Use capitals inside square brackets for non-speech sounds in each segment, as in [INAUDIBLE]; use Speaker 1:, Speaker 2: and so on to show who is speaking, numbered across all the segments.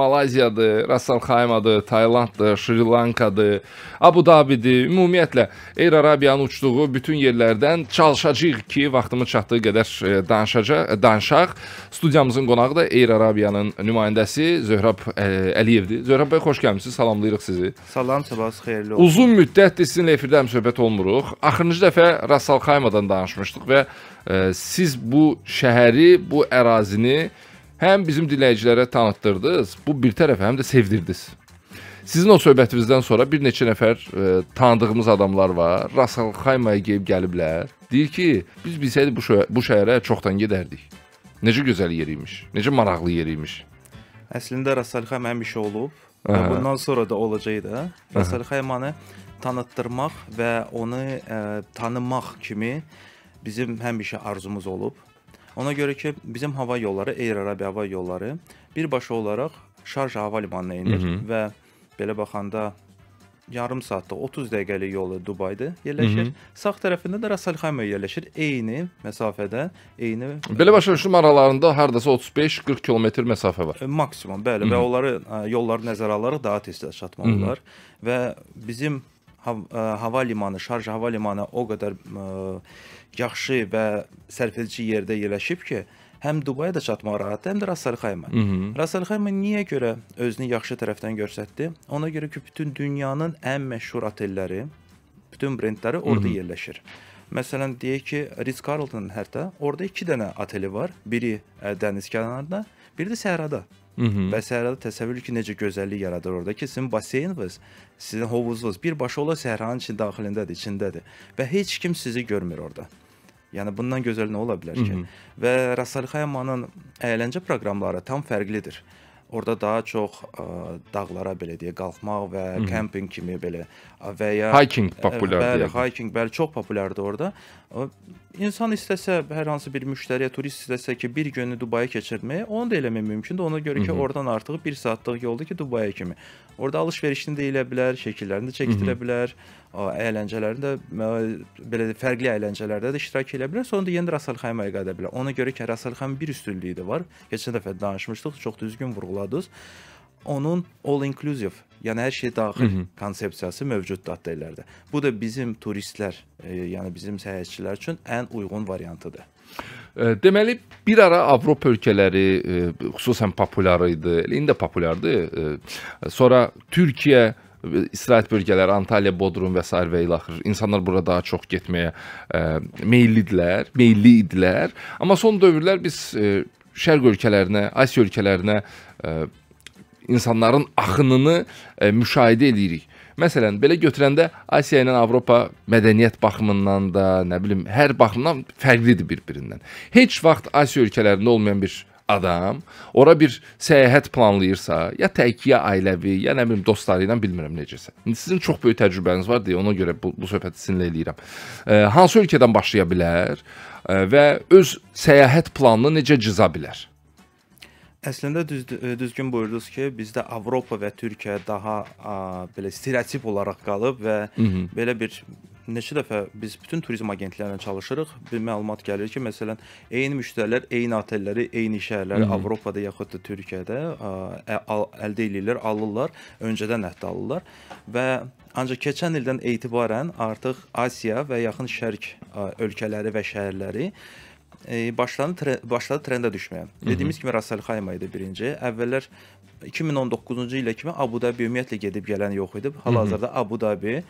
Speaker 1: Malayziyadır, Rasalxaymadır, Taylanddır, Şri Lankadır, Abu Dabidir. Ümumiyyətlə Air Arabiyanın uçduğu bütün yerlərdən çalışacağıq ki, vaxtımız çatdığı qədər e, danışacaq, danışaq. Studiyamızın qonağı da Air Arabiyanın nümayəndəsi Zöhrab ə, Əliyevdir. Zöhrab bəy xoş gəlmisiniz. Salamlayırıq sizi.
Speaker 2: Salam, sabahınız xeyirli olsun.
Speaker 1: Uzun müddətdir sizinlə efirdə söhbət olmuruq. Axırıncı dəfə Rasalxaymadan danışmışdıq və ə, siz bu şəhəri, bu ərazini həm bizim dinləyicilərə tanıtdırdınız, bu bir tərəfə həm də sevdirdiniz. Sizin o söhbətinizdən sonra bir neçə nəfər ə, tanıdığımız adamlar var. Rasalxaymaya gəlib gəliblər. Deyir ki, biz bilsəydik bu, şə bu şəhərə çoxdan gedərdik. Necə gözəl yer imiş, necə maraqlı yer imiş.
Speaker 2: Əslində Rasalxaym həmişə olub
Speaker 1: Aha.
Speaker 2: və bundan sonra da olacaq da. Rasalxaymanı tanıtdırmaq və onu ə, tanımaq kimi bizim həmişə arzumuz olub. Ona görə ki, bizim hava yolları, Air Arabia hava yolları birbaşa olaraq Şarja hava limanına enir
Speaker 1: Hı -hı.
Speaker 2: və belə baxanda yarım saatlıq 30 dəqiqəlik yolu Dubayda yerləşir.
Speaker 1: Hı -hı.
Speaker 2: Sağ tərəfində də Ras Al Khaimah yerləşir. Eyni məsafədə, eyni
Speaker 1: Belə başa düşdüm aralarında hardasa 35-40 kilometr məsafə var.
Speaker 2: E, maksimum bəli və onları ə, yolları nəzərə alaraq daha tez çatmaq olar və bizim hav ə, hava limanı, Şarj hava limanı o qədər ə, yaxşı və sərfedici yerdə yerləşib ki, həm Dubaya da çatmaq rahatdır, həm də Ras Al Khaimah.
Speaker 1: Mhm.
Speaker 2: Ras Al Khaimah niyə görə özünü yaxşı tərəfdən göstərdi? Ona görə ki, bütün dünyanın ən məşhur otelləri, bütün brendləri orada yerləşir. Məsələn, deyək ki, Ritz-Carlton hətta orada 2 dənə oteli var. Biri ə, dəniz kənarında, biri də səhrada. Və səhrada təsəvvür ki, necə gözəllik yaradır orada ki, sizin baseyniniz, sizin hovuzunuz birbaşa ola səhranın için daxilindədir, içindədir və heç kim sizi görmür orada. Yəni bundan gözəl nə ola bilər ki? Və Rasal Xaymanın əyləncə proqramları tam fərqlidir. Orada daha çox ə, dağlara belə deyə qalxmaq və kempinq kimi belə ə, və ya
Speaker 1: Hiking populyardır
Speaker 2: Bəli, hiking bəli çox populyardır orada. İnsan istəsə, hər hansı bir müştəriyə, turist istəsə ki, bir günü Dubaya keçirməyə, onu da eləmək mümkündür. Ona görə ki, oradan artıq 1 saatlıq yoldur ki, Dubaya kimi. Orada alış-verişini də elə bilər, şəkillərini də çəkdirə bilər, ə, əyləncələrini də belə fərqli əyləncələrdə də iştirak edə bilər. Sonra da yenə də Rasal Xaymaya qayıda bilər. Ona görə ki, Rasal Xaym bir üstünlüyü də var. Keçən dəfə danışmışdıq, çox düzgün vurğuladınız. Onun all inclusive, yəni hər şey daxil konsepsiyası mövcuddur otellərdə. Bu da bizim turistlər, e, yəni bizim səyahətçilər üçün ən uyğun variantıdır.
Speaker 1: E, Deməli bir ara Avropa ölkələri e, xüsusən populyar idi. İndi də populyardır. E, Sonra Türkiyə istirahət bölgələri, Antalya, Bodrum və sair və ilaxır. İnsanlar bura daha çox getməyə e, meyllidirlər, meylli idilər. Amma son dövrlər biz e, şərq ölkələrinə, Asiya ölkələrinə e, insanların axınını müşahidə edirik. Məsələn, belə götürəndə Asiya ilə Avropa mədəniyyət baxımından da, nə bilim, hər baxımdan fərqlidir bir-birindən. Heç vaxt Asiya ölkələrində olmayan bir adam ora bir səyahət planlayırsa, ya tək ya ailəvi, ya nə bilim dostları ilə bilmirəm necəsə. İndi sizin çox böyük təcrübəniz var deyə ona görə bu, bu söhbəti sizinlə eləyirəm. E, hansı ölkədən başlaya bilər e, və öz səyahət planını necə cıza bilər?
Speaker 2: Əslində düz, düzgün buyurdunuz ki, bizdə Avropa və Türkiyə daha a, belə stereotip olaraq qalıb və Hı -hı. belə bir neçə dəfə biz bütün turizm agentliklərlə çalışırıq. Bir məlumat gəlir ki, məsələn, eyni müştərilər eyni otelləri, eyni şəhərləri Hı -hı. Avropada yaxud da Türkiyədə ə, ə, əldə edirlər, alırlar, öncədən hətta alırlar və ancaq keçən ildən etibarən artıq Asiya və Yaxın Şərq ölkələri və şəhərləri e, başladı tre başladı trendə düşməyə. Dediyimiz kimi Ras Al Khaimah idi birinci. Əvvəllər 2019-cu ilə kimi Abu Dhabi ümumiyyətlə gedib gələn yox idi. Hal-hazırda Abu Dhabi e,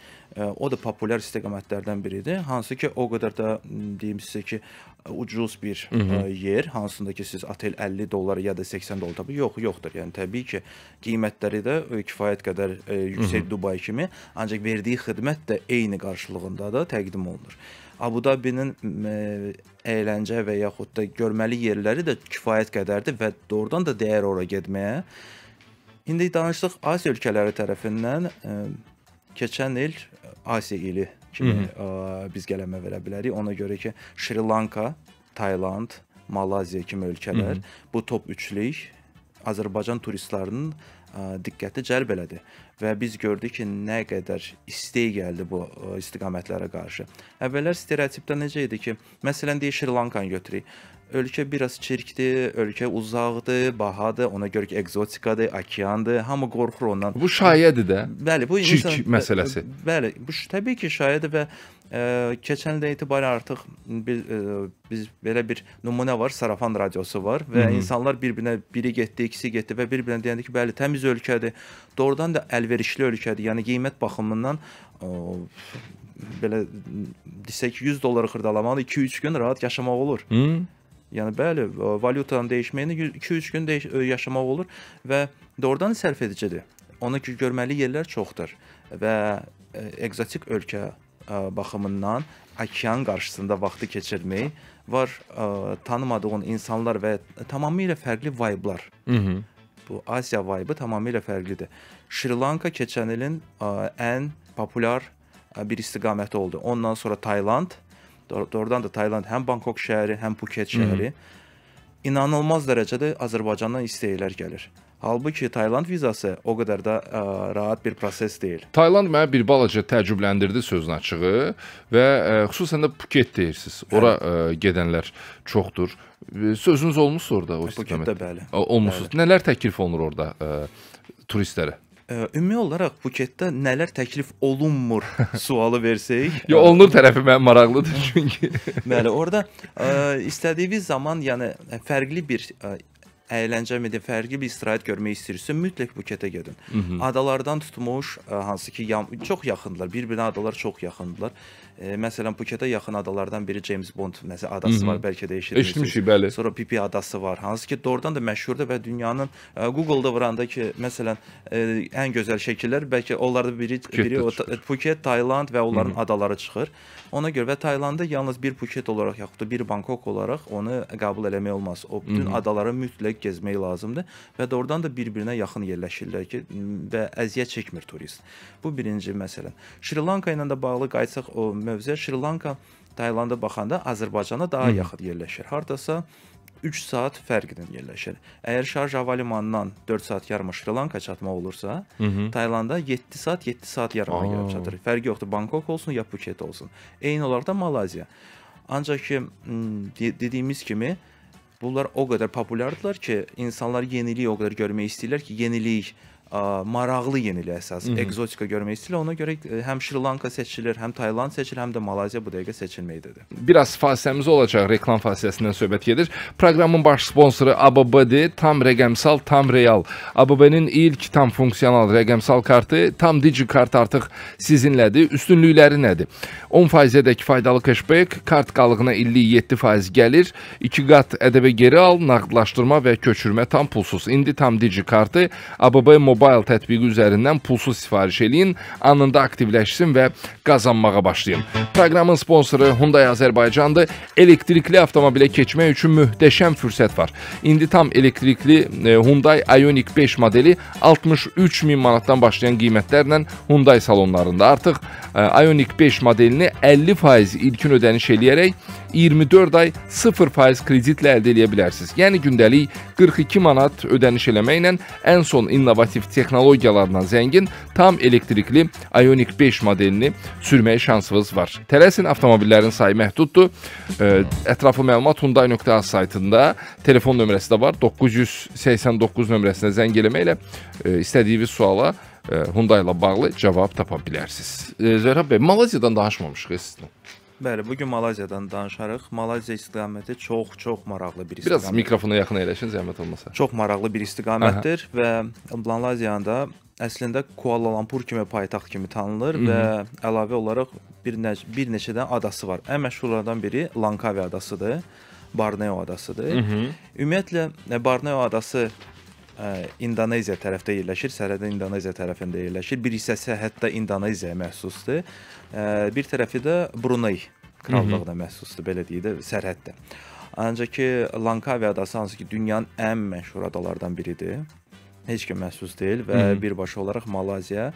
Speaker 2: o da populyar istiqamətlərdən biridir. Hansı ki, o qədər də deyim sizə ki, ucuz bir Hı -hı. E, yer, hansında ki siz otel 50 dollar ya da 80 dollar tapı yox, yoxdur. Yəni təbii ki, qiymətləri də e, kifayət qədər yüksək. Dubay kimi, ancaq verdiyi xidmət də eyni qarşılığında da təqdim olunur. Abu Dhabinin əyləncə və yaxud da görməli yerləri də kifayət qədərdir və doğrudan da dəyər ora getməyə. İndi danışdıq Asiya ölkələri tərəfindən ə, keçən il Asiya ili kimi ə, biz qələmə verə bilərik. Ona görə ki, Şri Lanka, Tayland, Malayziya kimi ölkələr Hı -hı. bu top 3-lük Azərbaycan turistlərinin diqqəti cəlb elədi və biz gördük ki, nə qədər istək gəldi bu istiqamətlərə qarşı. Əvvəllər stereotipdə necə idi ki, məsələn deyək Şri Lankanı götürək. Ölkə biraz çirkdir, ölkə uzaqdır, bahadır, ona görə ki, ekzotikadır, okeandır, hamı qorxur ondan.
Speaker 1: Bu şayədir də.
Speaker 2: Bəli, bu
Speaker 1: Çirk
Speaker 2: insan
Speaker 1: məsələsi.
Speaker 2: Bəli, bu təbii ki, şayədir və ə, keçən ildən etibarən artıq biz, ə, biz belə bir nümunə var, Sarafan radiosu var və Hı -hı. insanlar bir-birinə biri getdi, ikisi getdi və bir-birinə deyəndə ki, bəli, təmiz ölkədir. Doğrudan da əlverişli ölkədir. Yəni qiymət baxımından ə, belə desək 100 dollara xırdalamaq 2-3 gün rahat yaşamaq olur. Hı. Yəni bəli, valyutanın dəyişməyinə 2-3 gün dəyiş yaşamaq olur və doğrudan sərf edicidir. Ona ki, görməli yerlər çoxdur və ekzotik ölkə baxımından okean qarşısında vaxtı keçirmək var ə, tanımadığın insanlar və tamamilə fərqli vibelar. Bu Asiya vibe tamamilə fərqlidir. Şri Lanka keçən ilin ə, ən populyar ə, bir istiqaməti oldu. Ondan sonra Tayland, doğrudan da Tayland həm Bangkok şəhəri, həm Phuket şəhəri Hı -hı. inanılmaz dərəcədə Azərbaycandan istəklər gəlir. Halbuki Tayland vizası o qədər də ə, rahat bir proses deyil.
Speaker 1: Tayland məni bir balaca təəccübləndirdi sözün açığı və ə, xüsusən də Phuket deyirsiniz. Ora ə, gedənlər çoxdur. Sözünüz olmuş orada o
Speaker 2: istiqamətdə. Bəli.
Speaker 1: Olmusunuz. Bəli. Nələr təklif olunur orada ə, turistlərə?
Speaker 2: Ümumi olaraq Phuketdə nələr təklif olunmur [LAUGHS] sualı versək.
Speaker 1: Yo, olunur tərəfi mən maraqlıdır çünki.
Speaker 2: Bəli, orada [LAUGHS] ə, istədiyiniz zaman, yəni fərqli bir ə, əyləncə media fərqli bir istirahət görmək istəyirsə, mütləq Phuketə gedin. Hı -hı. Adalardan tutmuş, hansı ki, çox yaxındılar. Bir-birinə adalar çox yaxındılar. E, məsələn, Phuketə yaxın adalardan biri James Bond məsəl adası Hı -hı. var, bəlkə də eşitmisiniz.
Speaker 1: Eşitmişik, bəli.
Speaker 2: Sonra Pipi adası var. Hansı ki, doğrudan da məşhurdur və dünyanın e, Google-da vuranda ki, məsələn, e, ən gözəl şəkillər bəlkə onlarda biri Phuket biri o, Phuket, Tayland və onların Hı -hı. adaları çıxır. Ona görə və Taylanda yalnız bir Phuket olaraq yaxud da bir Bangkok olaraq onu qəbul eləmək olmaz. O bütün Hı -hı. adaları mütləq gəzmək lazımdır və doğrudan da bir-birinə yaxın yerləşirlər ki, və əziyyət çəkmir turist. Bu birinci məsələn. Şri Lanka ilə də bağlı qayıtsaq o mövzuya Şri Lanka Taylanda baxanda Azərbaycana daha yaxın yerləşir. Hardasa 3 saat fərqlə yerləşir. Əgər Şarj hava limanından 4 saat yarım Şri Lanka çatmaq olursa, Hı -hı. Taylanda 7 saat, 7 saat yarıma gəlib çatır. Fərqi yoxdur, Bangkok olsun ya Phuket olsun. Eyni olaraq da Malaziya. Ancaq ki dediyimiz kimi bunlar o qədər populyardılar ki, insanlar yeniliyi o qədər görmək istəyirlər ki, yenilik maraqlı yenilik əsas, Hı -hı. ekzotika görmək istəyirlər. Ona görə e, həm Şri Lanka seçilir, həm Tayland seçilir, həm də Malaziya bu dəqiqə seçilməkdədir.
Speaker 1: Biraz fasiləmiz olacaq, reklam fasiləsindən söhbət gedir. Proqramın baş sponsoru ABB-dir, tam rəqəmsal, tam real. ABB-nin ilk tam funksional rəqəmsal kartı, tam digi kart artıq sizinlədir. Üstünlükləri nədir? 10%-dək faydalı cashback, kart qalığına illik 7% gəlir, 2 qat ədəbə geri al, nağdlaşdırma və köçürmə tam pulsuz. İndi tam digi kartı ABB Mobile Mobile tətbiqi üzərindən pulsuz sifariş eləyin, anında aktivləşsin və qazanmağa başlayın. Proqramın sponsoru Hyundai Azərbaycandır. Elektrikli avtomobilə keçmək üçün möhtəşəm fürsət var. İndi tam elektrikli e, Hyundai Ioniq 5 modeli 63 min manatdan başlayan qiymətlərlə Hyundai salonlarında. Artıq e, Ioniq 5 modelini 50% ilkin ödəniş eləyərək 24 ay 0% kreditlə əldə edə bilərsiniz. Yəni gündəlik 42 manat ödəniş eləməklə ən son innovativ texnologiyalarla zəngin tam elektrikli Ioniq 5 modelini sürməyə şansınız var. Tələsin, avtomobillərin sayı məhduddur. Ətraflı məlumat hyundai.az saytında telefon nömrəsi də var. 989 nömrəsinə zəng eləməklə istədiyiniz suala Hyundai ilə bağlı cavab tapa bilərsiniz. Zərhab bəy, Malaziyadan danışmamışıq sizinlə.
Speaker 2: Bəli, bu gün Malaziyadan danışarıq. Malaziya istiqaməti çox-çox maraqlı bir istiqamətdir.
Speaker 1: Biraz mikrofona yaxın əyləşin, zəhmət olmasa.
Speaker 2: Çox maraqlı bir istiqamətdir Aha. və Malaziyanın da əslində Kuala Lumpur kimi paytaxt kimi tanınır Hı -hı. və əlavə olaraq bir nə bir neçədən adası var. Ən məşhurlardan biri Langkawi adasıdır. Borneo adasıdır. Hı -hı. Ümumiyyətlə Borneo adası İndoneziya tərəfdə yerləşir, sərhədin İndoneziya tərəfində yerləşir. Bir hissəsi hətta Indoneziyaya məxsusdur bir tərəfi də Bruney krallığına məxsusdur, belə deyək də, sərhəddə. Ancaq ki, Langkawi adası hansı ki, dünyanın ən məşhur adalardan biridir. Heç kim məxsus deyil və Hı -hı. birbaşa olaraq Malaziya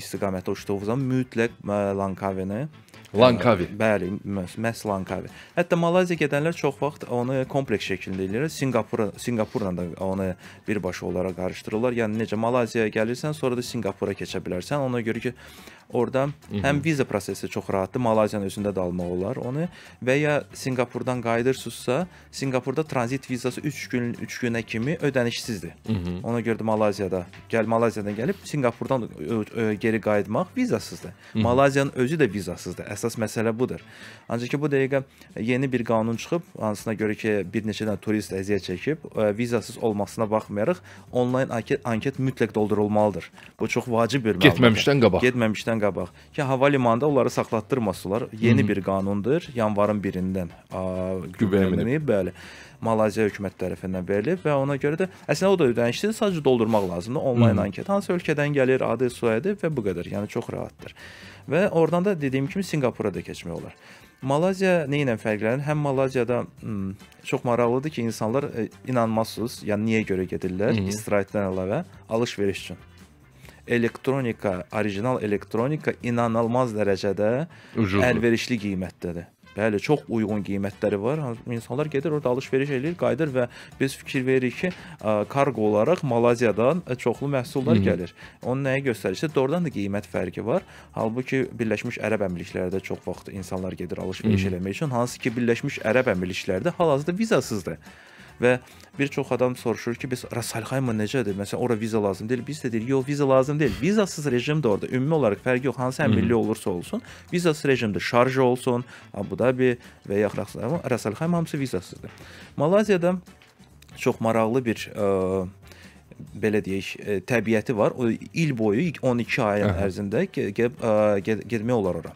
Speaker 2: istiqamətdə uçduğu zaman mütləq Langkawi-ni
Speaker 1: Lankavi.
Speaker 2: Bəli, məhz Lankavi. Hətta Malayziya gedənlər çox vaxt onu kompleks şəklində edirlər. Sinqapura Sinqapurla da onu birbaşa olaraq qarışdırırlar. Yəni necə Malayziyaya gəlirsən, sonra da Sinqapura keçə bilərsən. Ona görə ki, Orda həm viza prosesi çox rahatdır. Malayziyanın özündə də almaq olar onu və ya Sinqapurdan qayıdırsınızsa, Sinqapurda tranzit vizası 3 gün 3 günə kimi ödənişsizdir. Hı -hı. Ona görə də Malayziyada gəl Malayziyadan gəlib Sinqapurdan geri qayıtmaq vizasızdır. Hı -hı. Malayziyanın özü də vizasızdır. Əsas məsələ budur. Ancaq ki bu dəqiqə yeni bir qanun çıxıb, hansına görə ki bir neçə dənə turist əziyyət çəkib, vizasız olmasına baxmayaraq onlayn anket, anket mütləq doldurulmalıdır. Bu çox vacib bir məlumatdır.
Speaker 1: Getməmişdən qabaq.
Speaker 2: Getməmişdən getməmişdən qabaq ki, hava limanında onları saxlatdırmasınlar. Yeni Hı -hı. bir qanundur. Yanvarın 1-dən qüvvəyə minib, bəli. Malayziya hökumət tərəfindən verilib və ona görə də əslində o da ödənişlidir, sadəcə doldurmaq lazımdır. Onlayn anket hansı ölkədən gəlir, adı, soyadı və bu qədər. Yəni çox rahatdır. Və oradan da dediyim kimi Sinqapura da keçmək olar. Malayziya nə ilə fərqlənir? Həm Malayziyada hmm, çox maraqlıdır ki, insanlar e, inanmazsınız, yəni niyə görə gedirlər? İstirahətdən əlavə alış-veriş üçün elektronika, orijinal elektronika inanılmaz dərəcədə Ucuzdur. əlverişli qiymətdədir. Bəli, çox uyğun qiymətləri var. İnsanlar gedir orada alış-veriş eləyir, qayıdır və biz fikir veririk ki, kargo olaraq Malayziyadan çoxlu məhsullar Hı -hı. gəlir. Onun nəyi göstərir? İşte doğrudan da qiymət fərqi var. Halbuki Birləşmiş Ərəb Əmirliklərində çox vaxt insanlar gedir alış-veriş eləmək üçün, hansı ki Birləşmiş Ərəb Əmirliklərində hal-hazırda vizasızdır və bir çox adam soruşur ki, biz Rasalxayma necədir? Məsələn, ora viza lazım deyil. Biz də deyirik, yox, viza lazım deyil. Vizasız rejim də orada. Ümumi olaraq fərqi yox, hansı əmrli olursa olsun, vizasız rejimdə şarj olsun, Abu Dhabi və ya Rasalxayma hamısı vizasızdır. Malayziyada çox maraqlı bir ə, belə deyək, ə, təbiəti var. O il boyu 12 ayın ərzində getmək olar ora.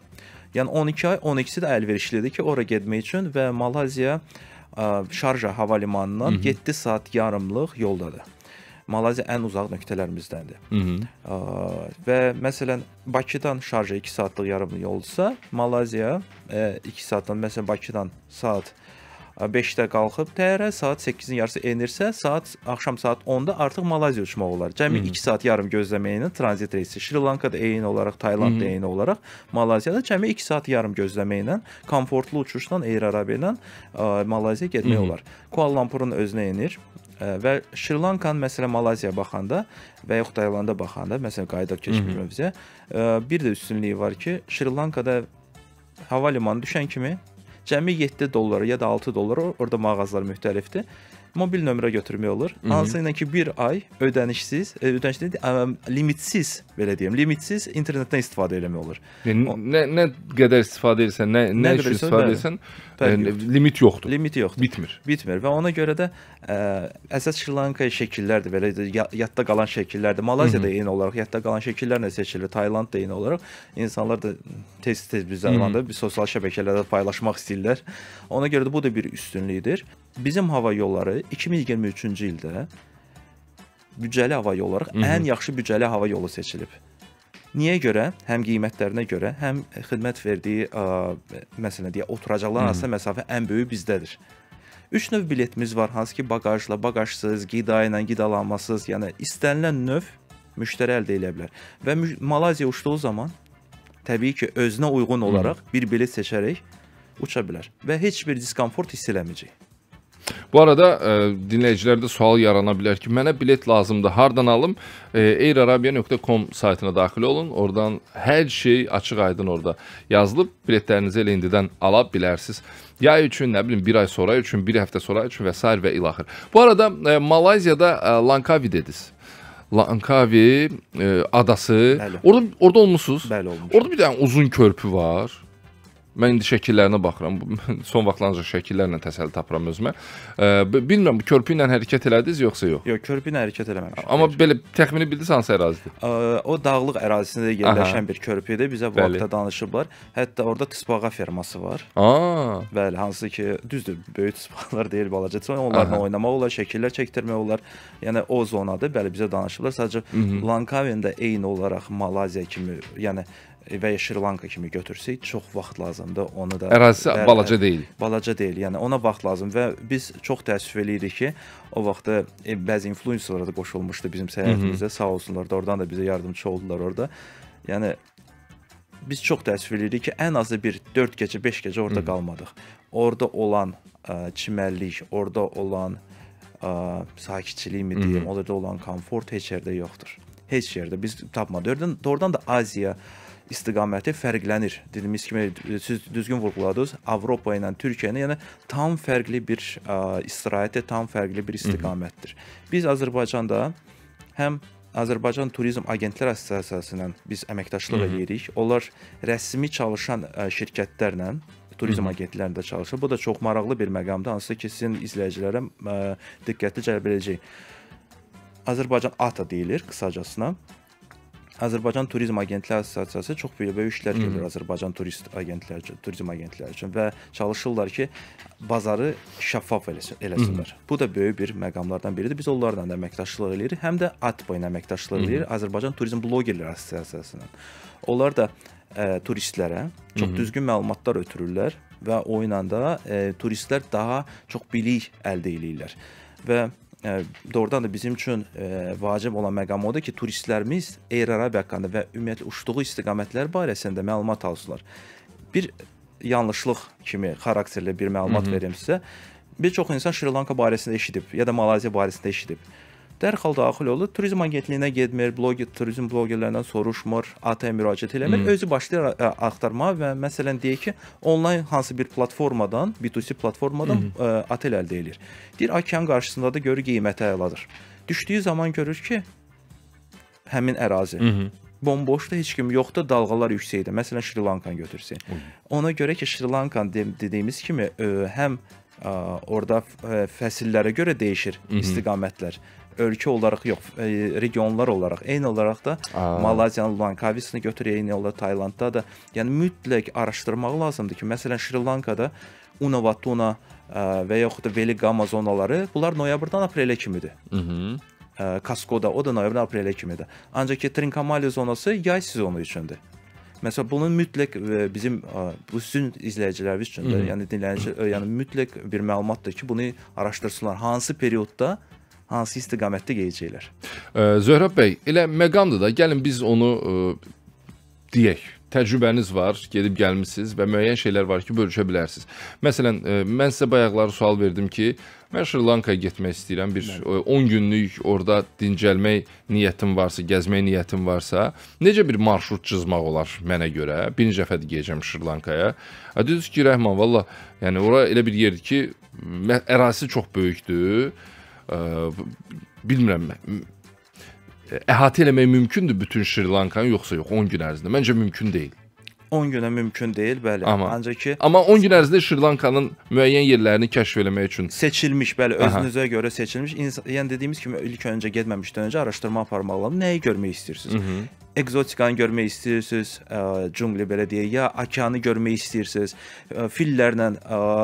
Speaker 2: Yəni 12 ay, 12-si də əlverişlidir ki, ora getmək üçün və Malayziya Şarja hava limanından Hı -hı. 7 saat yarımlıq yoldadır. Malayziya ən uzaq -hı. Və məsələn Bakıdan Şarja 2 saatlıq yarım yoldursa, Malayziya 2 saatdan məsələn Bakıdan saat 5-də qalxıb təyyarə saat 8-in yarısı enirsə, saat axşam saat 10-da artıq Malayziya uçmaq olar. Cəmi Hı -hı. 2 saat yarım gözləməyinə tranzit reysi Şri Lankada eyni olaraq, Taylandda eyni olaraq, Malayziyada cəmi 2 saat yarım gözləməklə komfortlu uçuşla Air Arabia ilə Malayziya getmək Hı -hı. olar. Kuala Lumpurun özünə enir və Şri Lankanın məsələn Malayziyaya baxanda və yaxud Taylanda baxanda, məsələn qayıdaq keçmiş mövzuya, bir də üstünlüyü var ki, Şri Lankada hava limanı düşən kimi Cəmi 7 dollara ya da 6 dollara orada mağazalar müxtəlifdir. Mobil nömrə götürmək olur. Hansı ilə ki 1 ay ödənişsiz, e, ödənişli limitsiz belə deyim, limitsiz internetdən istifadə eləmək olur.
Speaker 1: Yəni o, nə nə qədər istifadə edirsən, nə nə, nə üçün istifadə edirsən, yəni, limit yoxdur.
Speaker 2: Limit yoxdur.
Speaker 1: Bitmir.
Speaker 2: Bitmir və ona görə də ə, əsas Şri Lanka şəkillərdir, belə yadda qalan şəkillərdir. Malayziyada eyni olaraq yadda qalan şəkillərlə seçilir. Tayland da eyni olaraq insanlar da tez-tez biz zamanda bir sosial şəbəkələrdə paylaşmaq istəyirlər. Ona görə də bu da bir üstünlükdür. Bizim hava yolları 2023-cü ildə büdcəli hava yolu olaraq Hı -hı. ən yaxşı büdcəli hava yolu seçilib. Niyə görə? Həm qiymətlərinə görə, həm xidmət verdiyi ə, məsələn deyə oturacaqlar arasında məsafə ən böyüyü bizdədir. 3 növ biletimiz var, hansı ki baqajla, baqajsız, qida ilə, qidalanmasız, yəni istənilən növ müştəri əldə edə bilər. Və Malayziya uçduğu zaman təbii ki, özünə uyğun olaraq bir bilet seçərək uça bilər və heç bir diskomfort hiss eləməyəcək.
Speaker 1: Bu arada e, dinləyicilərdə sual yarana bilər ki, mənə bilet lazımdır. Hardan alım? E, airarabia.com saytına daxil olun. Oradan hər şey açıq-aydın orada yazılıb. Biletlərinizi elə indidən ala bilərsiniz. Yay üçün, nə bilim, bir ay sonra üçün, bir həftə sonra üçün və s. və ilaxır. Bu arada e, Malayziyada ə, Langkawi dediniz. Langkawi ə, adası. Bəli. Orada orada olmusunuz?
Speaker 2: Bəli, olmuşam.
Speaker 1: Orada bir dənə uzun körpü var. Mən indi şəkillərinə baxıram. Son vaxtlarınca şəkillərlə təsəlli tapıram özümə. Bilmirəm bu körpü ilə hərəkət elədiniz yoxsa yox?
Speaker 2: Yox, körpü ilə hərəkət eləməmişəm.
Speaker 1: Amma belə təxmini bildiniz hansı ərazidir?
Speaker 2: O dağlıq ərazisində yerləşən Aha. bir körpüdür. Bizə bu Bəli. haqda danışıblar. Hətta orada tısbağa ferması var.
Speaker 1: Aa.
Speaker 2: Bəli, hansı ki, düzdür, böyük tısbağalar deyil, balaca tısbağa. Onlarla Aha. oynamaq olar, şəkillər çəkdirmək olar. Yəni o zonadır. Bəli, bizə danışıblar. Sadəcə Langkavi'ndə eyni olaraq Malayziya kimi, yəni və ya Şri Lanka kimi götürsək, çox vaxt lazımdır. Onu da
Speaker 1: ərazisi və, balaca deyil.
Speaker 2: Balaca deyil. Yəni ona vaxt lazım və biz çox təəssüf eləyirik ki, o vaxtda e, bəzi influencerlar da qoşulmuşdu bizim səyahətimizə. Sağ olsunlar da oradan da bizə yardımçı oldular orada. Yəni biz çox təəssüf edirik ki, ən azı bir 4 gecə, 5 gecə orada Hı. qalmadıq. Orada olan ə, çimərlik, orada olan ə, sakitçilikmi deyim, orada olan komfort heç yerdə yoxdur. Heç yerdə biz tapmadıq. Oradan, oradan da Aziya istiqaməti fərqlənir. Dediyimiz kimi siz düzgün vurğuladınız. Avropa ilə Türkiyənin, yəni tam fərqli bir ə, istirahəti, tam fərqli bir istiqamətdir. Biz Azərbaycanda həm Azərbaycan Turizm Agentlər Assosiasiyası ilə biz əməkdaşlıq edirik. Onlar rəsmi çalışan ə, şirkətlərlə turizm agentlərində çalışır. Bu da çox maraqlı bir məqamdır, hansı ki, sizin izləyicilərə ə, diqqəti cəlb edəcək. Azərbaycan ATA deyilir qısacasına. Azərbaycan Turizm Agentlər Assosiasiyası çox böyük işlər görür Azərbaycan turist agentlər üçün, turizm agentləri üçün və çalışırlar ki, bazarı şəffaf eləsin, eləsinlər. Hı -hı. Bu da böyük bir məqamlardan biridir. Biz onlarla da əməkdaşlıq eləyirik, həm də ATBA ilə əməkdaşlıq eləyirik, Azərbaycan Turizm Blogerlər Assosiasiyası ilə. Onlar da ə, turistlərə çox Hı -hı. düzgün məlumatlar ötürürlər və o ilə də ə, turistlər daha çox bilik əldə eləyirlər. Və doğrudan da bizim üçün ə, vacib olan məqam odur ki, turistlərimiz Air Arabia haqqında və ümumiyyətlə uçduğu istiqamətlər barəsində məlumat alsınlar. Bir yanlışlıq kimi xarakterli bir məlumat Hı -hı. verim sizə. Bir çox insan Şri Lanka barəsində eşidib ya da Malayziya barəsində eşidib dərhal daxil olur, turizm agentliyinə getmir, bloger, turizm blogerlərindən soruşmur, AT-yə müraciət eləmir, hmm. özü başlayır axtarmağa və məsələn deyək ki, onlayn hansı bir platformadan, B2C platformadan hmm. otel əldə edir. Deyir, okean qarşısında da görür qiyməti əladır. Düşdüyü zaman görür ki, həmin ərazi hmm bomboşdur, heç kim yoxdur, dalğalar yüksəkdir. Məsələn, Şri Lankanı götürsək. Ona görə ki, Şri Lankan dediyimiz kimi ə, həm ə, orada ə, fəsillərə görə dəyişir Hı -hı. Ölkə olaraq yox, e, regionlar olaraq, eyni olaraq da Malayziyanın Langkavisini götürək, eyni olaraq Taylandda da, yəni mütləq araşdırmaq lazımdır ki, məsələn Şri Lankada Unawatuna e, və yaxud da Veligama zonaları bunlar noyabrdan aprelə kimidir. Mhm. Kaskoda o da noyabrdan aprelə kimidir. Ancaq ki Trincomalee zonası yay sezonu üçündür. Məsələn, bunun mütləq e, bizim bu sizin izləyiciləriniz üçün də, yəni dinləyici, yəni mütləq bir məlumatdır ki, bunu araşdırsınlar. Hansı periodda hansı istiqamətdə gedəcəklər.
Speaker 1: Zöhrəb bəy, elə məqamdır da, gəlin biz onu ə, deyək. Təcrübəniz var, gedib gəlmisiniz və müəyyən şeylər var ki, bölüşə bilərsiniz. Məsələn, ə, mən sizə bayaqları sual verdim ki, mən Şri Lankaya getmək istəyirəm. Bir ə, 10 günlük orada dincəlmək niyyətim varsa, gəzmək niyyətim varsa, necə bir marşrut cızmaq olar mənə görə? Birinci dəfədir gedəcəm Şri Lankaya. Dediniz ki, Rəhman, valla, yəni ora elə bir yerdir ki, ərazisi çox böyükdür bilmirəm əhatə eləmək mümkündür bütün Şri Lankanı yoxsa yox 10 gün ərzində? Məncə mümkün deyil.
Speaker 2: 10 günə mümkün deyil, bəli.
Speaker 1: Amma,
Speaker 2: Ancaq ki
Speaker 1: Amma 10 gün ərzində Şri Lankanın müəyyən yerlərini kəşf eləmək üçün
Speaker 2: seçilmiş, bəli, özünüzə Aha. görə seçilmiş. Yəni dediyimiz kimi ilk öncə getməmişdən öncə araşdırma aparmaq lazımdır. Nəyi görmək istəyirsiniz? Hı -hı ekzotikanı görmək istəyirsiniz, ə, cüngli belə deyək, ya okeanı görmək istəyirsiniz, fillərlə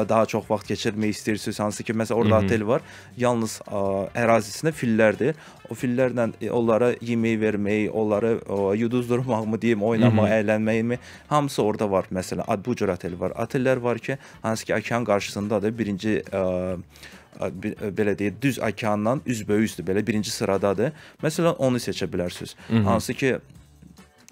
Speaker 2: daha çox vaxt keçirmək istəyirsiniz, hansı ki, məsələn, orada Hı -hı. otel var, yalnız ərazisində fillərdir. O fillərlə onlara yemək vermək, onları yuduzdurmaqmı deyim, oynamaq, əylənməkmi, hamısı orada var. Məsələn, bu cür otel var. Otellər var ki, hansı ki, okean qarşısındadır. Birinci ə, belə deyək, düz okeandan üzbəüzdür, belə birinci sıradadır. Məsələn, onu seçə bilərsiniz. Hı -hı. Hansı ki,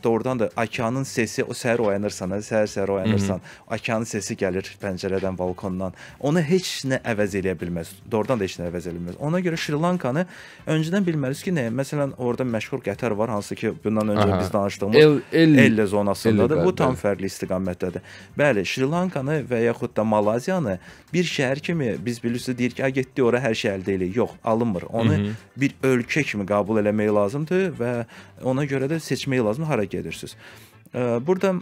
Speaker 2: doğrudan da okeanın sesi, o səhər oyanırsan, səhər-səhər oyanırsan, okeanın sesi gəlir pəncərədən, balkondan. Onu heç nə əvəz eləyə bilməz. Doğrudan da heç nə əvəz eləyə bilməz. Ona görə Şri Lankanı öncədən bilməlisiniz ki, nə? Məsələn, orada məşhur qətər var, hansı ki, bundan öncə Aha. biz danışdığımız El, El, Elle zonasındadır. El, Bu tam fərqli istiqamətdədir. Bəli, Şri Lankanı və yaxud da Malaziyanı bir şəhər kimi biz bilirsiniz deyir ki, getdi ora hər şey əldə eləyir. Yox, alınmır. Onu Hı -hı. bir ölkə kimi qəbul eləmək lazımdır və ona görə də seçmək lazımdır hara gedirsiniz. Burada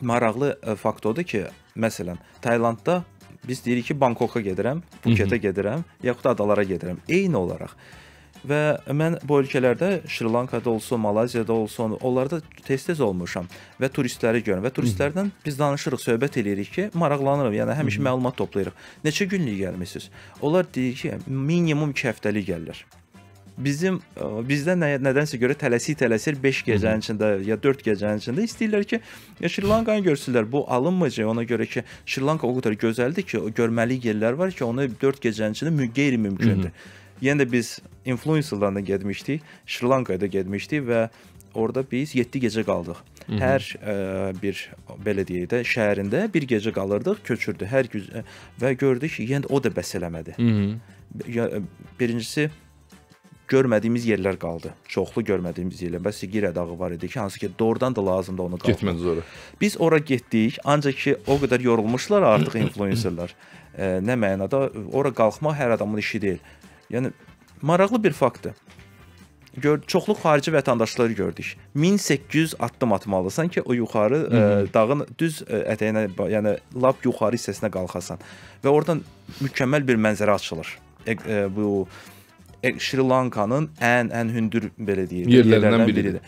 Speaker 2: maraqlı fakt odur ki, məsələn, Taylandda biz deyirik ki, Bankoka gedirəm, Phuketə gedirəm, yaxud da adalara gedirəm. Eyni olaraq və mən bu ölkələrdə Şri Lankada olsun, Malayziyada olsun, onlarda tez-tez olmuşam və turistləri görürəm və turistlərdən biz danışırıq, söhbət eləyirik ki, maraqlanırıq, yəni həmişə məlumat toplayırıq. Neçə günlük gəlmisiniz? Onlar deyir ki, minimum 2 həftəlik gəlirlər bizim bizdə nə, nədənsə görə tələsik-tələsir 5 gecənin içində ya 4 gecənin içində istəyirlər ki, Şri Lankanı görsünlər. Bu alınmayacaq ona görə ki, Şri Lanka o qədər gözəldir ki, görməli yerlər var ki, onu 4 gecənin içində qeyri-mümkündür. Yenə də biz influencerlarla getmişdik, Şri Lankaya da getmişdik və orada biz 7 gecə qaldıq. Hı -hı. Hər ə, bir belə deyək də şəhərində bir gecə qalırdıq, köçürdü. Hər gün və gördük ki, yenə o da bəs eləmədi. Hı -hı. Birincisi görmədiyimiz yerlər qaldı. Çoxlu görmədiyimiz yerlər. Bəs Sigirə dağı var idi ki, hansı ki, doğrudan da lazımdı onu qaldı.
Speaker 1: Getmədiniz ora.
Speaker 2: Biz ora getdik, ancaq ki, o qədər yorulmuşlar artıq [COUGHS] influencerlar. e, nə mənada ora qalxmaq hər adamın işi deyil. Yəni maraqlı bir faktdır. Gör, çoxlu xarici vətəndaşları gördük. 1800 addım atmalısan ki, o yuxarı Hı -hı. ə, dağın düz ə, ətəyinə, yəni lap yuxarı hissəsinə qalxasan və oradan mükəmməl bir mənzərə açılır. E, e, bu e, Şri Lankanın ən ən hündür belə deyək,
Speaker 1: yerlərindən, biridir.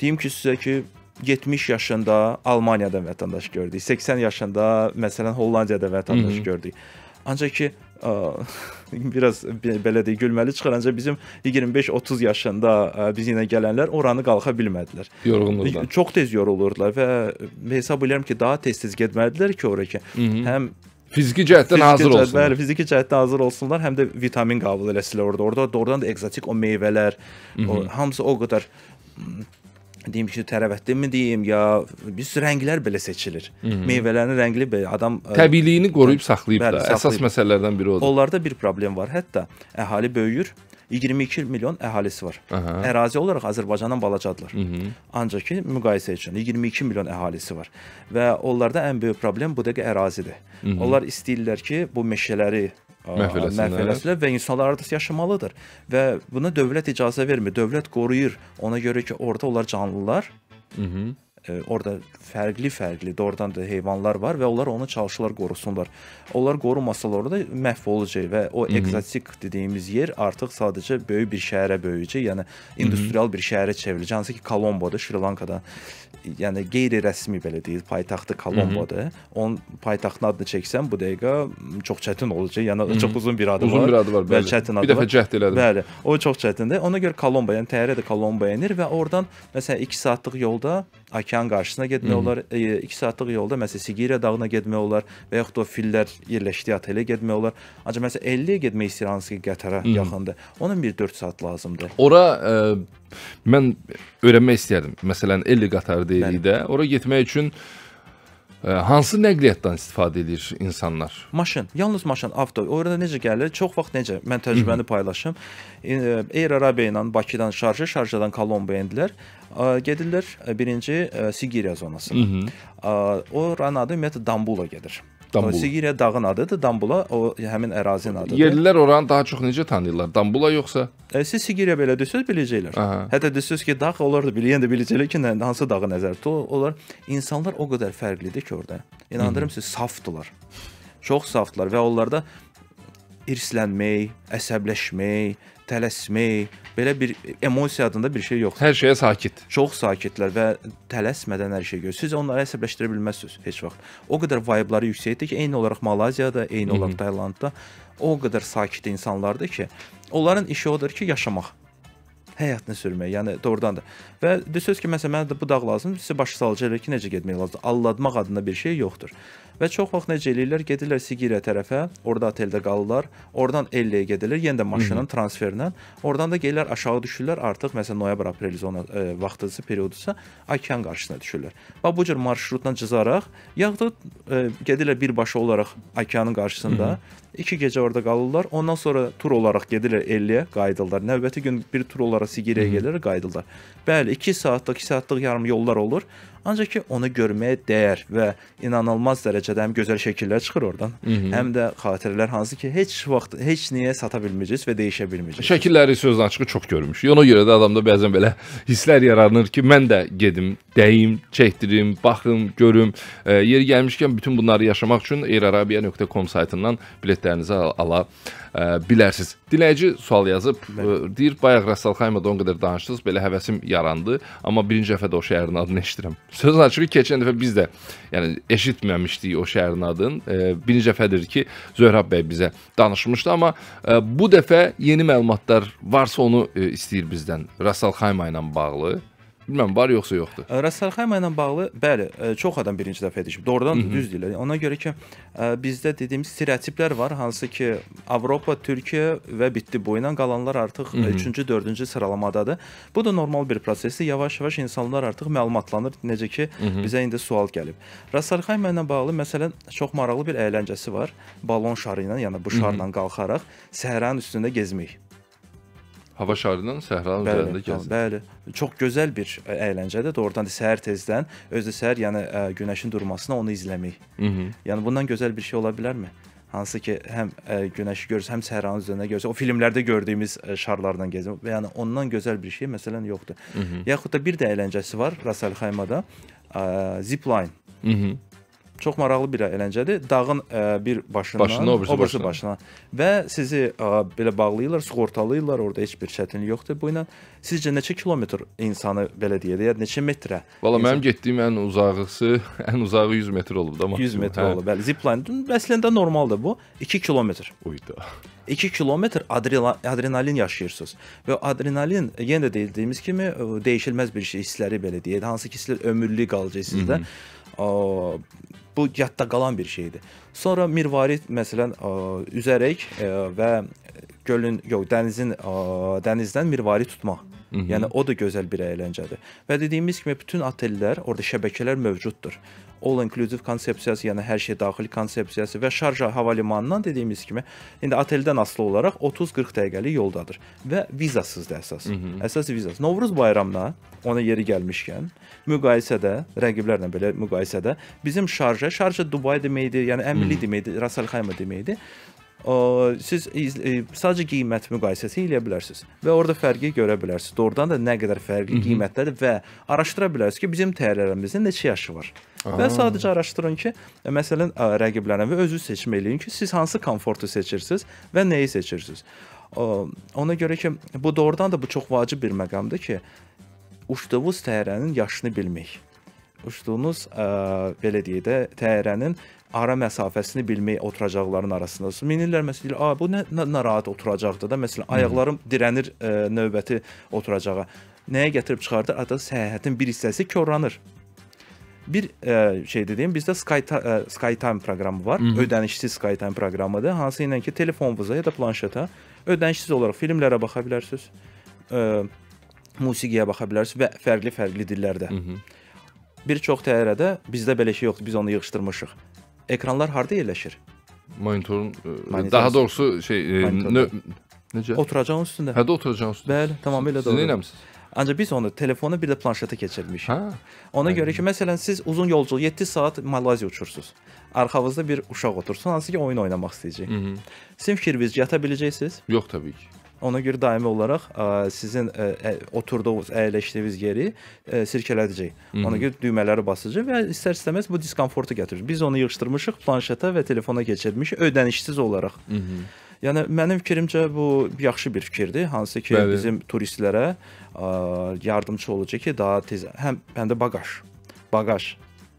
Speaker 2: Deyim ki, sizə ki 70 yaşında Almaniyadan vətəndaş gördük. 80 yaşında məsələn Hollandiyada vətəndaş Hı -hı. gördük. Ancaq ki [LAUGHS] biraz belə deyək gülməli çıxır. Ancaq bizim 25-30 yaşında bizimlə gələnlər oranı qalxa bilmədilər.
Speaker 1: Yorğunluqdan.
Speaker 2: Çox tez yorulurdular və hesab edirəm ki, daha tez-tez getməlidirlər ki, ora ki, həm
Speaker 1: Fiziki cəhətdən fiziki hazır cəhət, olsunlar.
Speaker 2: Bəli, fiziki cəhətdən hazır olsunlar, həm də vitamin qəbul eləsinlər orada. Orada doğrudan da ekzotik o meyvələr, Hı -hı. o hamısı o qədər deyim ki, tərəvətdimi deyim, ya bir sürü rənglər belə seçilir. Hı -hı. Meyvələrin rəngli belə adam
Speaker 1: e, təbiiliyini qoruyub saxlayıb bəli, da. Saxlayıb. Əsas məsələlərdən biri odur.
Speaker 2: Onlarda bir problem var. Hətta əhali böyüyür. 22 milyon əhalisi var. Aha. Ərazi olaraq Azərbaycandan balacadılar. Hı -hı. Ancaq ki, müqayisə üçün 22 milyon əhalisi var və onlarda ən böyük problem bu dəqiqə ərazidir. Hı -hı. Onlar istəyirlər ki, bu meşələri məhv və insanlar orada yaşamalıdır. Və buna dövlət icazə vermir. Dövlət qoruyur. Ona görə ki, orada onlar canlılar. Mhm orada fərqli-fərqli doğrudan da heyvanlar var və onlar onu çalışırlar qorusunlar. Onlar qorumasalar orada məhv olacaq və o ekzotik dediyimiz yer artıq sadəcə böyük bir şəhərə böyüyəcək. Yəni industrial bir şəhərə çevriləcək. Hansı ki Kolomboda, Şri Lankada yəni qeyri-rəsmi belə deyil, paytaxtı Kolombodur. Onun paytaxtın adını çəksən bu dəqiqə çox çətin olacaq. Yəni Hı -hı. çox uzun bir adı
Speaker 1: uzun
Speaker 2: var.
Speaker 1: Uzun bir adı var, bəli.
Speaker 2: Çətin
Speaker 1: adı bir dəfə cəhd elədim.
Speaker 2: Bəli, o çox çətindir. Ona görə Kolombo, yəni təyyarə də Kolomboya enir və oradan məsələn 2 saatlıq yolda okean qarşısına getmək olar. 2 e, saatlıq yolda məsələn Sigiriya dağına getmək olar və yaxud da fillər yerləşdiyi otelə getmək olar. Ancaq məsələn 50-yə getmək istəyir hansı ki Qətara Hı yaxındır. Onun bir 4 saat lazımdır.
Speaker 1: Ora ə, e, mən öyrənmək istəyərdim. Məsələn, 50 qatar deyirik də, ora getmək üçün ə, hansı nəqliyyatdan istifadə edir insanlar?
Speaker 2: Maşın, yalnız maşın, avto. Orada necə gəlir? Çox vaxt necə? Mən təcrübəni paylaşım. E, Air Arabia ilə Bakıdan şarja, şarjadan Kolomboya endilər. Gedirlər birinci Sigiriya zonasına. Oranın adı ümumiyyətlə Dambula gedir. Dambula. Sigiriya dağın adıdır, Dambula o həmin ərazinin adıdır.
Speaker 1: Yerlilər oranı daha çox necə tanıyırlar? Dambula yoxsa?
Speaker 2: E, siz Sigiriya belə desəz biləcəklər. Aha. Hətta desəz ki, dağ onlar da bilən də biləcəklər ki, hansı dağı nəzərdə tutulur. Onlar insanlar o qədər fərqlidir ki, orada. İnandırım siz safdılar. Çox safdılar və onlarda irslənmək, əsəbləşmək, tələsmək, belə bir emosiya adında bir şey yoxdur.
Speaker 1: Hər şeyə sakit.
Speaker 2: Çox sakitlər və tələsmədən hər şey görür. Siz onları əsəbləşdirə bilməzsiniz heç vaxt. O qədər vibe-ları yüksəkdir ki, eyni olaraq Malayziyada, eyni olaraq Taylandda o qədər sakit insanlardır ki, onların işi odur ki, yaşamaq həyatını sürmək. Yəni doğrudan da. Və desəz ki, məsələn, mənə də bu dağ lazımdır, sizə başa salacaqlar ki, necə getmək lazımdır. Alladmaq adında bir şey yoxdur. Və çox vaxt necə eləyirlər? Gedirlər Sigiriya tərəfə, orada oteldə qalırlar. Oradan Elləyə gedirlər, yenə də maşının transferinlə. Oradan da gəlirlər aşağı düşürlər. Artıq məsələn noyabr-aprel zona e, vaxtısı periodudursa, okean qarşısına düşürlər. Və bu cür marşrutla cızaraq, yaxud e, gedirlər birbaşa olaraq okeanın qarşısında Hı -hı. İki gecə orada qalırlar. Ondan sonra tur olaraq gedirlər Elliyə, qayıdırlar. Növbəti gün bir tur olaraq Sigiriyaya gəlirlər, qayıdırlar. Bəli, 2 saatlıq, 2 saatlıq yarım yollar olur. Ancaq ki, onu görməyə dəyər və inanılmaz dərəcədə həm gözəl şəkillər çıxır oradan, Hı -hı. həm də xatirələr hansı ki, heç vaxt heç niyə sata bilməyəcəksiniz və dəyişə bilməyəcəksiniz.
Speaker 1: Şəkilləri sözdən açıq çox görmüşük. Ona görə də adamda bəzən belə hisslər yaranır ki, mən də gedim, dəyim, çəkdirim, baxım, görüm. E, yeri gəlmişkən bütün bunları yaşamaq üçün airarabia.com saytından biletlərinizi ala, ala bilərsiniz. Dinləyici sual yazıb, Bəli. deyir, bayaq Rəssalxaymada o qədər danışdınız, belə həvəsim yarandı, amma birinci dəfə də o şəhərin adını eşidirəm. Söz açığı keçən dəfə biz də yəni eşitməmişdik o şəhərin adını. Birinci dəfədir ki, Zöhrab bəy bizə danışmışdı, amma bu dəfə yeni məlumatlar varsa onu istəyir bizdən. Rəssalxayma ilə bağlı Bilməm var yoxsa yoxdur.
Speaker 2: Rəssalxayma ilə bağlı bəli, çox adam birinci dəfə eşidib. Doğrudan da düz deyirlər. Ona görə ki, bizdə dediyimiz stereotiplər var, hansı ki, Avropa, Türkiyə və bitdi bu ilə qalanlar artıq 3-cü, 4-cü sıralamadadır. Bu da normal bir prosesdir. Yavaş-yavaş insanlar artıq məlumatlanır. Necə ki, Hı -hı. bizə indi sual gəlib. Rəssalxayma ilə bağlı məsələn çox maraqlı bir əyləncəsi var. Balon şarı ilə, yəni bu şarla qalxaraq səhranın üstündə gezmək.
Speaker 1: Hava şarından səhranın bəli, üzərində gəzir.
Speaker 2: Bəli. Çox gözəl bir əyləncədir. Doğrudan da səhər tezdən özü səhər, yəni ə, günəşin durmasına onu izləmək. Hı -hı. Yəni bundan gözəl bir şey ola bilərmi? Hansı ki, həm ə, günəşi görürsən, həm səhranın üzərində görürsən. O filmlərdə gördüyümüz ə, şarlardan gəzmək. Yəni ondan gözəl bir şey məsələn yoxdur. Hı -hı. Yaxud da bir də əyləncəsi var Rasalxaymada. Zipline. Hı -hı. Çox maraqlı bir əyləncədir. Dağın ə, bir başından
Speaker 1: başına, o birisi başına.
Speaker 2: və sizi ə, belə bağlayırlar, sığortalayırlar. Orada heç bir çətinlik yoxdur. Bu ilə sizcə neçə kilometr insanı belə deyək, ya neçə metrə?
Speaker 1: Valla mənim getdiyim ən uzaqlısı, [LAUGHS] ən uzağı 100 metr olub da.
Speaker 2: 100 metr hə. olub. Bəli, zipline əslində normaldır bu. 2 kilometr.
Speaker 1: Uyda.
Speaker 2: 2 kilometr adrenalin yaşayırsınız. Və adrenalin yenə də dediyimiz kimi dəyişilməz bir şey, hissləri belə deyək. Hansı ki, hisslər ömürlük qalacaq sizdə. Hı -hı bu yadda qalan bir şeydir. Sonra mirvari məsələn ə, üzərək ə, və gölün, yox, dənizin ə, dənizdən mirvari tutmaq. Hı -hı. Yəni o da gözəl bir əyləncədir. Və dediyimiz kimi bütün otellər, orada şəbəkələr mövcuddur all inclusive konsepsiyası, yəni hər şey daxili konsepsiyası və Şarja hava limanından dediyimiz kimi indi oteldən asılı olaraq 30-40 dəqiqəlik yoldadır və vizasızdır əsas. Hı -hı. Əsas vizasız. Novruz bayramına ona yeri gəlmişkən müqayisədə, rəqiblərlə belə müqayisədə bizim Şarja, Şarja Dubay deməkdir, yəni Əmili deməkdir, Ras Al Khaimah deməkdir. Siz e, sadəcə qiymət müqayisəsi eləyə bilərsiniz və orada fərqi görə bilərsiniz. Doğrudan da nə qədər fərqli qiymətlərdir və araşdıra bilərsiniz ki, bizim təyyarələrimizin neçə yaşı var. Aa. Və sadəcə araşdırın ki, məsələn, rəqiblərin və özünüz seçim eləyin ki, siz hansı komfortu seçirsiniz və nəyi seçirsiniz. Ona görə ki, bu doğrudan da bu çox vacib bir məqamdır ki, uçduğunuz təyyarənin yaşını bilmək. Uçduğunuz ə, belə deyək də, təyyarənin ara məsafəsini bilmək oturacaqların arasında. Minirlər məsələn, "A, bu nə, nə narahat oturacaqdı da, məsələn, ayaqlarım dirənir ə, növbəti oturacağa." Nəyə gətirib çıxardır? Ada səyahətin bir hissəsi korlanır. Bir ə, şey dediyim, bizdə Sky ə, SkyTime proqramı var. Hı -hı. Ödənişsiz SkyTime proqramıdır. Hansı ilə ki, telefonunuza ya da planşeta ödənişsiz olaraq filmlərə baxa bilərsiniz. Ə, musiqiyə baxa bilərsiniz və fərqli-fərqli dillərdə. Hı -hı. Bir çox təyyarədə bizdə belə şey yoxdur. Biz onu yığışdırmışıq. Ekranlar harda yerləşir?
Speaker 1: Monitorun Monitor. daha doğrusu şey nö, necə?
Speaker 2: Oturacağın üstündə.
Speaker 1: Hə də oturacağın üstündə.
Speaker 2: Bəli, tamamilə doğru.
Speaker 1: Siz nə etmisiniz?
Speaker 2: Ancaq biz onu telefona bir də planşeta keçirmişik. Hə. Ona Aynen. görə ki, məsələn siz uzun yolculuq 7 saat Malaziya uçursunuz. Arxavızda bir uşaq otursun, hansı ki oyun oynamaq istəyəcək. Sizin fikriniz yata biləcəksiniz?
Speaker 1: Yox, təbii ki.
Speaker 2: Ona görə daimi olaraq ə, sizin ə, oturduğunuz, əyləşdiyiniz yeri ə, sirkələdəcək. Ona görə düymələri basacaq və istər-istəməz bu diskomfortu gətirir. Biz onu yığışdırmışıq planşeta və telefona keçirmişik ödənişsiz olaraq. Hı -hı. Yəni mənim fikrimcə bu yaxşı bir fikirdir, hansı ki Bəli. bizim turistlərə yardımçı olacaq ki, daha tez həm həm də baqaj. Baqaj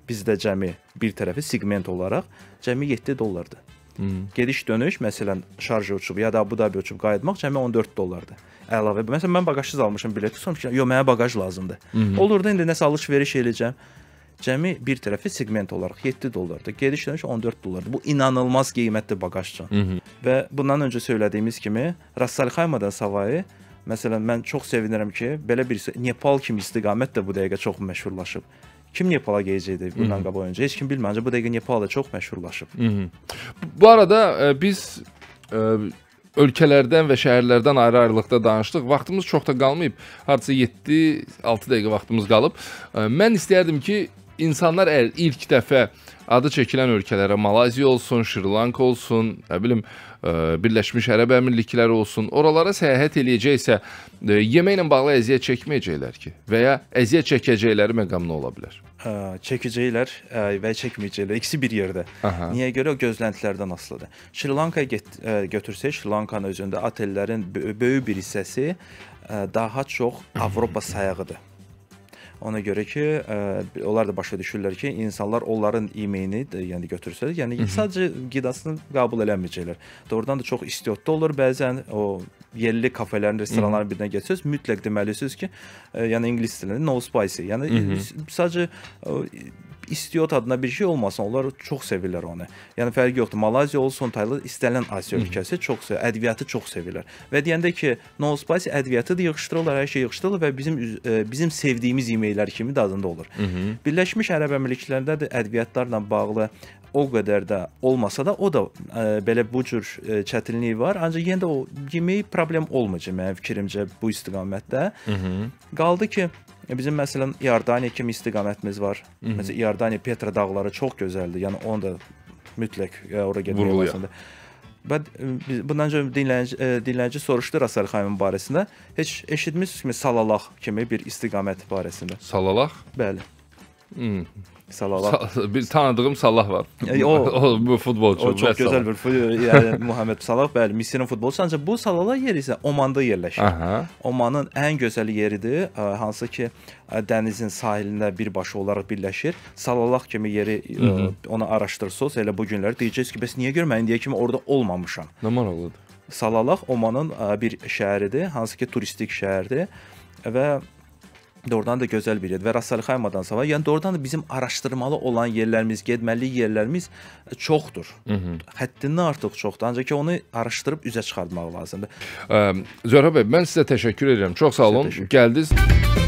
Speaker 2: bizdə cəmi bir tərəfi seqment olaraq cəmi 7 dollardır. Hmm. Gediş dönüş, məsələn, şarja uçub ya da Abu Dhabi uçub qayıtmaq cəmi 14 dollardır. Əlavə. Məsələn, mən baqajsız almışam bilet, sonra ki, yox, mənə baqaj lazımdır. Hmm. Olur da indi nəsə alış-veriş eləyəcəm. Cəmi bir tərəfi seqment olaraq 7 dollardır. Gediş dönüş 14 dollardır. Bu inanılmaz qiymətli baqaj üçün. Hmm. Və bundan öncə söylədiyimiz kimi Rassalxaymadan savayı Məsələn, mən çox sevinirəm ki, belə bir Nepal kimi istiqamət də bu dəqiqə çox məşhurlaşıb. Kim Nepala gedəcəkdi bundan qabaq öncə? Heç kim bilmir. Ancaq bu dəqiqə Nepal da çox məşhurlaşıb. Hı -hı.
Speaker 1: Bu arada e, biz e, ölkələrdən və şəhərlərdən ayrı-ayrılıqda danışdıq. Vaxtımız çox da qalmayıb. Hardasa 7-6 dəqiqə vaxtımız qalıb. E, mən istəyərdim ki, insanlar əgər ilk dəfə adı çəkilən ölkələrə Malayziya olsun, Şri Lanka olsun, nə bilim, Birləşmiş Ərəb Əmirlikləri olsun, oralara səyahət eləyəcəksə, yeməklə bağlı əziyyət çəkməyəcəklər ki, və ya əziyyət çəkəcəkləri məqam nə ola bilər?
Speaker 2: çəkəcəklər və çəkməyəcəklər. İkisi bir yerdə. Aha. Niyə görə o gözləntilərdən asılıdır. Şri Lankaya götürsək, Şri Lankanın özündə otellərin böyük bir hissəsi daha çox Avropa sayağıdır. Ona görə ki, ə, onlar da başa düşürlər ki, insanlar onların yeməyini də, yəni götürsələr, yəni Hı -hı. sadəcə qidasını qəbul eləməyəcəklər. Doğrudan da çox istiotda olur bəzən o yerli kafelərin, restoranların birinə getsəz, mütləq deməlisiniz ki, ə, yəni ingilis dilində no spicy. Yəni Hı -hı. sadəcə ə, istiot adına bir şey olmasın. Onlar çox sevirlər onu. Yəni fərqi yoxdur. Malayziya olsun, Tayland istənilən Asiya ölkəsi çox sevir, ədviyyatı çox sevirlər. Və deyəndə ki, no spicy ədviyyatı da yığışdırırlar, hər şey yığışdırırlar və bizim ə, bizim sevdiyimiz yeməklər kimi dadında olur. Hı -hı. Birləşmiş Ərəb Əmirliklərində də ədviyyatlarla bağlı o qədər də olmasa da o da ə, belə bu cür ə, çətinliyi var. Ancaq yenə də o yemək problem olmayacaq mənim fikrimcə bu istiqamətdə. Hı -hı. Qaldı ki, Bizim məsələn İordaniya kimi istiqamətimiz var. Hı -hı. Məsələn İordaniya Petra dağları çox gözəldir. Yəni onu da mütləq ora getmək lazımdır. Və bundan öncə dinləyici, dinləyici soruşdu Rasəl xanım barəsində. Heç eşitmisiniz mi Salalaq kimi bir istiqamət barəsində?
Speaker 1: Salalaq?
Speaker 2: Bəli.
Speaker 1: Hmm.
Speaker 2: Salallah.
Speaker 1: Sa bir tanıdığım Salah var.
Speaker 2: E, o, [LAUGHS]
Speaker 1: o bu futbolçu.
Speaker 2: O çox gözəl bir yəni [LAUGHS] Muhammed Salah, bəli, Misirin futbolçusu. Ancaq bu Salallah yeri isə Omanda yerləşir. Aha. Omanın ən gözəl yeridir, hansı ki dənizin sahilində birbaşa olaraq birləşir. Salallah kimi yeri Hı -hı. onu araşdırsınız, elə bu günlər deyəcəksiniz ki, bəs niyə görməyim indiyə kimi orada olmamışam.
Speaker 1: Nə maraqlıdır.
Speaker 2: Salallah Omanın bir şəhəridir, hansı ki turistik şəhərdir və Doğrudan da gözəl bir yerdir və Rasalxaymadan sonra, yəni doğrudan da bizim araşdırmalı olan yerlərimiz, getməli yerlərimiz çoxdur. Hı -hı. Həddindən artıq çoxdur. Ancaq ki onu araşdırıb üzə çıxartmaq lazımdır.
Speaker 1: Zöhrə bəy, mən sizə təşəkkür edirəm. Çox sağ olun. Gəldiniz.